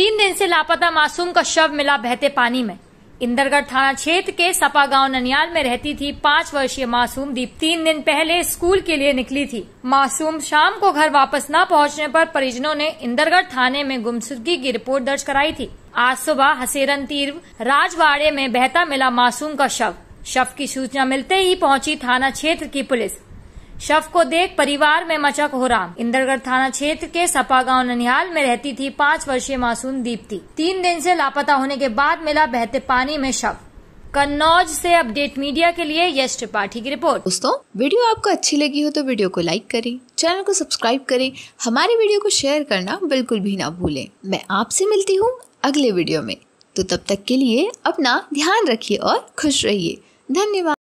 लापता मासूम का शव मिला बहते पानी में। इंदरगढ़ थाना क्षेत्र के सपा गाँव ननियाल में रहती थी पाँच वर्षीय मासूम। दीप तीन दिन पहले स्कूल के लिए निकली थी। मासूम शाम को घर वापस न पहुँचने पर परिजनों ने इंदरगढ़ थाने में गुमसुदगी की रिपोर्ट दर्ज कराई थी। आज सुबह हसेरन तीर राजवाड़े में बहता मिला मासूम का शव। शव की सूचना मिलते ही पहुँची थाना क्षेत्र की पुलिस। शव को देख परिवार में मचा कोहराम इंदरगढ़ थाना क्षेत्र के सपा गाँव ननिहाल में रहती थी पाँच वर्षीय मासूम दीप्ति। तीन दिन से लापता होने के बाद मिला बहते पानी में शव। कन्नौज से अपडेट मीडिया के लिए यश त्रिपाठी की रिपोर्ट। दोस्तों, वीडियो आपको अच्छी लगी हो तो वीडियो को लाइक करें, चैनल को सब्सक्राइब करें, हमारे वीडियो को शेयर करना बिल्कुल भी ना भूलें। मैं आपसे मिलती हूँ अगले वीडियो में। तो तब तक के लिए अपना ध्यान रखिए और खुश रहिए। धन्यवाद।